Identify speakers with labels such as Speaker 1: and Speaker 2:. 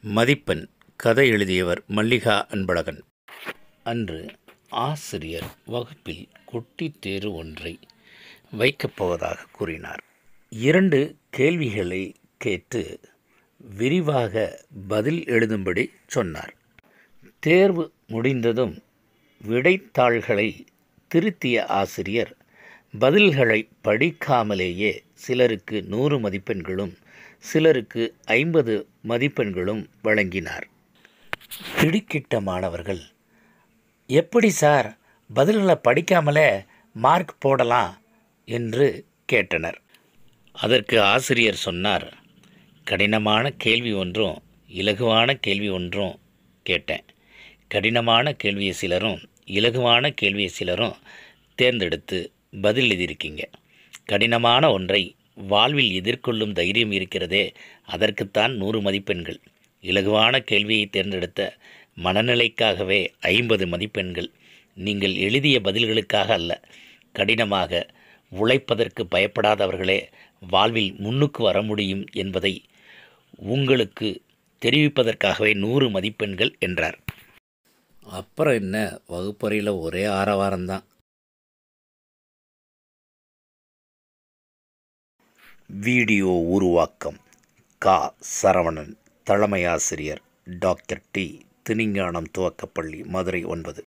Speaker 1: மதிப்பெண் கதை எழுதியவர் மல்லிகா அன்பழகன். அன்று ஆசிரியர் வகுப்பில் குட்டித் தேர்வு ஒன்றை வைக்கப் போவதாக கூறினார். இரண்டு கேள்விகளை கேட்டு விரிவாக பதில் எழுதும்படி சொன்னார். தேர்வு முடிந்ததும் விடைத்தாள்களை திருத்திய ஆசிரியர் பதில்களை படிக்காமலேயே சிலருக்கு நூறு மதிப்பெண்களும் சிலருக்கு ஐம்பது மதிப்பெண்களும் வழங்கினார். திடுக்கிட்ட மாணவர்கள் எப்படி சார்? பதில்களை படிக்காமலே மார்க் போடலாம்? என்று கேட்டனர். அதற்கு ஆசிரியர் சொன்னார் கடினமான கேள்வி ஒன்றும் இலகுவான கேள்வி ஒன்றும் கேட்டேன். கடினமான கேள்வியை சிலரும் இலகுவான கேள்வியை சிலரும் தேர்ந்தெடுத்து பதில் எழுதியிருக்கீங்க. கடினமான ஒன்றை வாழ்வில் எதிர்கொள்ளும் தைரியம் இருக்கிறதே அதற்குத்தான் நூறு மதிப்பெண்கள். இலகுவான கேள்வியை தேர்ந்தெடுத்த மனநிலைக்காகவே ஐம்பது மதிப்பெண்கள். நீங்கள் எழுதிய பதில்களுக்காக அல்ல கடினமாக உழைப்பதற்கு பயப்படாதவர்களே வாழ்வில் முன்னுக்கு வர முடியும் என்பதை உங்களுக்கு தெரிவிப்பதற்காகவே நூறு மதிப்பெண்கள் என்றார். அப்புறம் என்ன? வகுப்பறையில் ஒரே ஆரவாரம்தான். வீடியோ உருவாக்கம். கா. சரவணன் தலைமை ஆசிரியர். Doctor T. திணிஞானம் துவக்கப்பள்ளி மதுரை ஒன்பது.